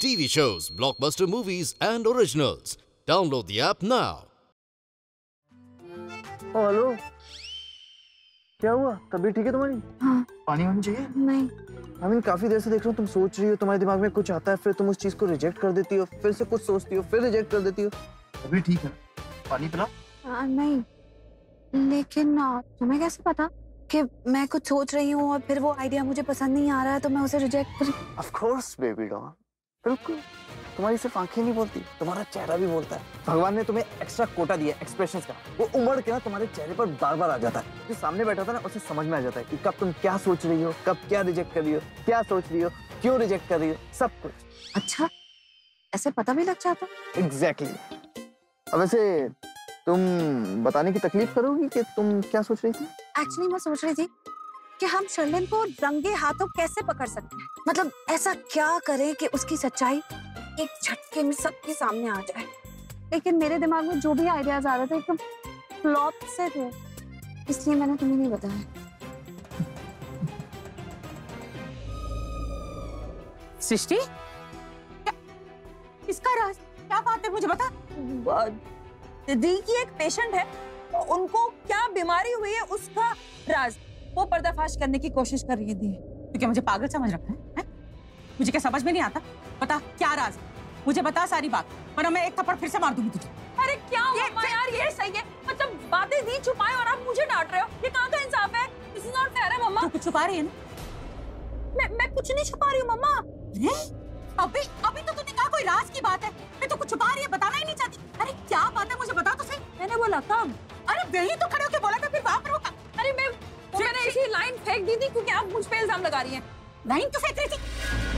TV shows, blockbuster movies, and originals. Download the app now. Hello. क्या हुआ? तबीयत ठीक है तुम्हारी? हाँ। पानी वानी चाहिए? नहीं। आई मीन काफ़ी देर से देख रहा हूँ तुम सोच रही हो तुम्हारे दिमाग में कुछ आता है फिर तुम उस चीज़ को रिजेक्ट कर देती हो फिर से कुछ सोचती हो फिर रिजेक्ट कर देती हो। अभी ठीक है। पानी पिला आ, नहीं। लेकिन तुम्हें कैसे पता कि मैं कुछ सोच रही हूँ और फिर वो आइडिया मुझे पसंद नहीं आ रहा है तो मैं उसे रिजेक्ट कर ऑफ़ कोर्स बेबी डॉन बिल्कुल। तुम्हारी सिर्फ़ आँखें नहीं बोलती तुम्हारा चेहरा भी बोलता है। भगवान ने तुम्हें एक्स्ट्रा कोटा दिया एक्सप्रेशंस का। वो उमड़ के ना तुम्हारे चेहरे पर बार बार आ जाता है। जो सामने बैठा था ना उसे समझ में आ जाता है कि कब तुम क्या सोच रही हो कब क्या रिजेक्ट कर रही हो क्या सोच रही हो क्यों रिजेक्ट कर रही हो सब कुछ। अच्छा ऐसे पता भी लग जाता। Exactly exactly. अब वैसे तुम बताने की तकलीफ़ करोगी कि तुम क्या सोच रही थी? एक्चुअली मैं सोच रही थी कि हम शर्लिन को रंगे हाथों कैसे पकड़ सकते हैं? मतलब ऐसा क्या करें कि उसकी सच्चाई एक झटके में सबके सामने आ जाए? लेकिन मेरे दिमाग में जो भी आइडियाज़ आ रहे थे एकदम फ्लॉप से थे। इसलिए मैंने तुम्हें नहीं बताया। सृष्टि? क्या इसका राज क्या बात है मुझे बता। दिल की एक पेशेंट है उनको क्या बीमारी हुई है उसका राज वो पर्दाफाश करने की कोशिश कर रही है दी। तो क्या मुझे पागल समझ रखा है, है? मुझे क्या समझ में नहीं आता? बता क्या राज मुझे बता सारी बात वरना मैं एक थप्पड़ फिर से मार दूँगी तुझे। अरे क्या ये- मम्मा यार? ये सही है। मतलब बातें दी छुपाए और आप मुझे डांट रहे हो। ये कहाँ का इंसाफ है? दिस इज़ नॉट फेयर है मम्मा। तू कुछ छुपा रही है ना? मैं मैं कुछ नहीं छुपा रही हूँ मम्मा। अभी अभी तो तूने कहा कोई राज की बात है। मैं तो कुछ छुपा रही है बताना ही नहीं चाहती। अरे क्या बात है मुझे बता तो सही। मैंने बोला कब अरे वही तो खड़े होके बोला था फिर वहाँ पर रोका अरे मैं वो मैंने ऐसी लाइन फेंक दी थी क्योंकि आप मुझ पे इल्ज़ाम लगा रही हैं। लाइन तो फेंक रही थी।